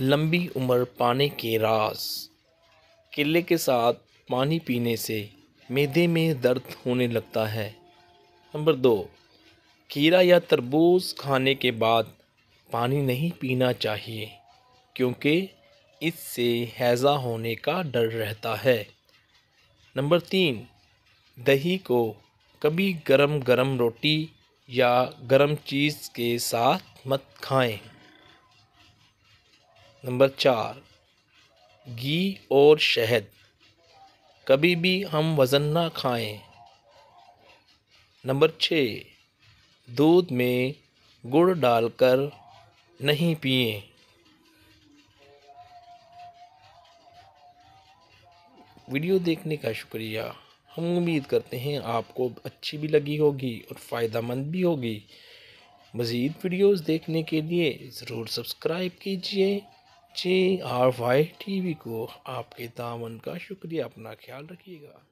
लंबी उम्र पाने के राज। केले के साथ पानी पीने से मैदे में दर्द होने लगता है। नंबर दो, खीरा या तरबूज खाने के बाद पानी नहीं पीना चाहिए, क्योंकि इससे हैज़ा होने का डर रहता है। नंबर तीन, दही को कभी गरम गरम रोटी या गरम चीज़ के साथ मत खाएँ। नंबर चार, घी और शहद। कभी भी हम वज़न ना खाएँ। नंबर छः, दूध में गुड़ डालकर नहीं पिए। वीडियो देखने का शुक्रिया। हम उम्मीद करते हैं आपको अच्छी भी लगी होगी और फ़ायदा मंद भी होगी। मज़ीद वीडियोस देखने के लिए ज़रूर सब्सक्राइब कीजिए। J R Y T V को आपके दामन का शुक्रिया। अपना ख्याल रखिएगा।